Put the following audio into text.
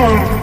animal.